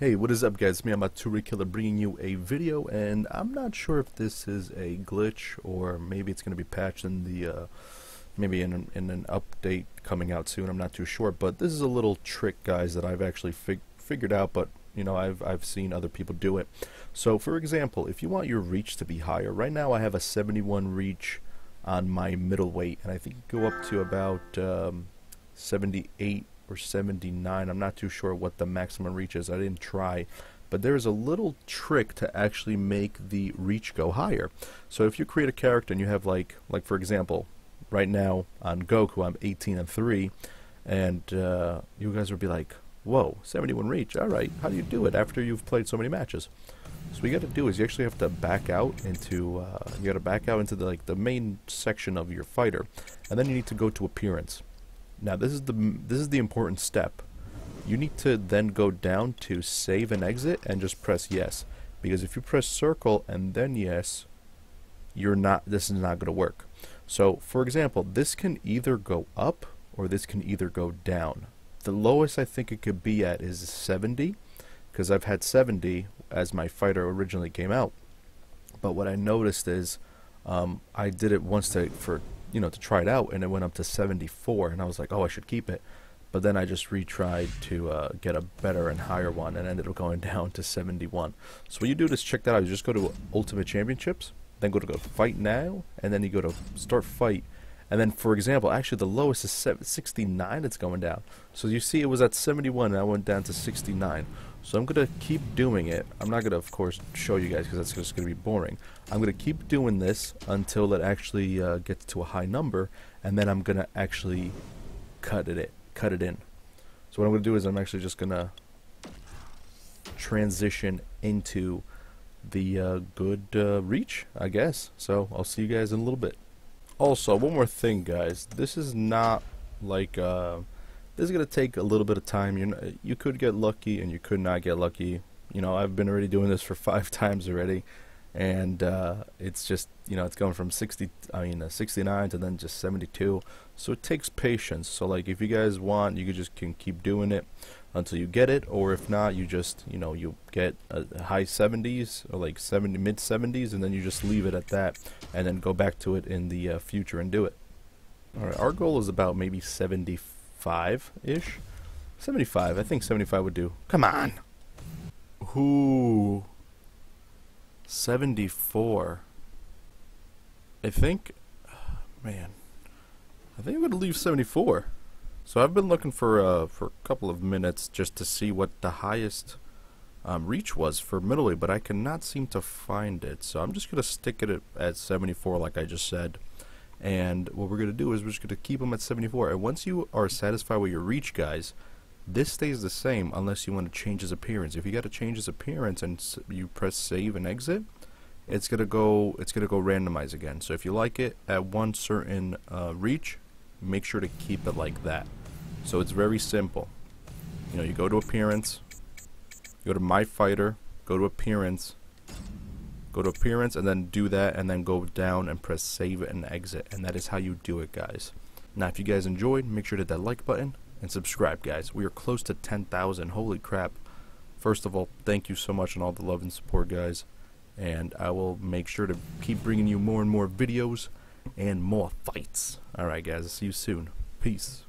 Hey, what is up guys? It's me, Amature Killer bringing you a video and I'm not sure if this is a glitch or maybe it's going to be patched in the uh, maybe in an, in an update coming out soon. I'm not too sure, but this is a little trick guys that I've actually fig figured out but you know I've I've seen other people do it. So for example, if you want your reach to be higher, right now I have a 71 reach on my middleweight and I think you go up to about um, 78 or 79. I'm not too sure what the maximum reach is. I didn't try. But there's a little trick to actually make the reach go higher. So if you create a character and you have like, like for example, right now on Goku I'm 18 and 3, and uh, you guys would be like, whoa, 71 reach, alright, how do you do it after you've played so many matches? So what you got to do is you actually have to back out into, uh, you got to back out into the, like the main section of your fighter, and then you need to go to appearance. Now this is the this is the important step. You need to then go down to save and exit and just press yes. Because if you press circle and then yes, you're not this is not going to work. So for example, this can either go up or this can either go down. The lowest I think it could be at is 70 because I've had 70 as my fighter originally came out. But what I noticed is um, I did it once to, for you know, to try it out, and it went up to 74, and I was like, oh, I should keep it. But then I just retried to uh, get a better and higher one, and ended up going down to 71. So what you do is check that out. You just go to Ultimate Championships, then go to go Fight Now, and then you go to Start Fight, and then, for example, actually the lowest is 69. It's going down. So you see, it was at 71, and I went down to 69. So I'm going to keep doing it. I'm not going to, of course, show you guys because that's just going to be boring. I'm going to keep doing this until it actually uh, gets to a high number, and then I'm going to actually cut it, it, cut it in. So what I'm going to do is I'm actually just going to transition into the uh, good uh, reach, I guess. So I'll see you guys in a little bit. Also, one more thing, guys. This is not like uh, this is gonna take a little bit of time. You you could get lucky and you could not get lucky. You know, I've been already doing this for five times already, and uh, it's just you know it's going from 60, I mean uh, 69 to then just 72. So it takes patience. So like if you guys want, you could just can keep doing it until you get it, or if not, you just you know you get a high 70s or like 70 mid 70s, and then you just leave it at that, and then go back to it in the uh, future and do it. All right, our goal is about maybe 75 ish. 75, I think 75 would do. Come on. Ooh. 74. I think, man, I think I'm gonna leave 74. So I've been looking for uh, for a couple of minutes just to see what the highest um, reach was for middleweight, but I cannot seem to find it. So I'm just going to stick it at 74 like I just said. And what we're going to do is we're just going to keep them at 74. And once you are satisfied with your reach, guys, this stays the same unless you want to change his appearance. If you got to change his appearance and you press save and exit, it's gonna go it's gonna go randomize again. So if you like it at one certain uh, reach, make sure to keep it like that. So it's very simple. You know, you go to appearance, go to my fighter, go to appearance, go to appearance, and then do that, and then go down and press save and exit. And that is how you do it, guys. Now, if you guys enjoyed, make sure to hit that like button and subscribe, guys. We are close to 10,000. Holy crap. First of all, thank you so much and all the love and support, guys. And I will make sure to keep bringing you more and more videos and more fights. Alright, guys. See you soon. Peace.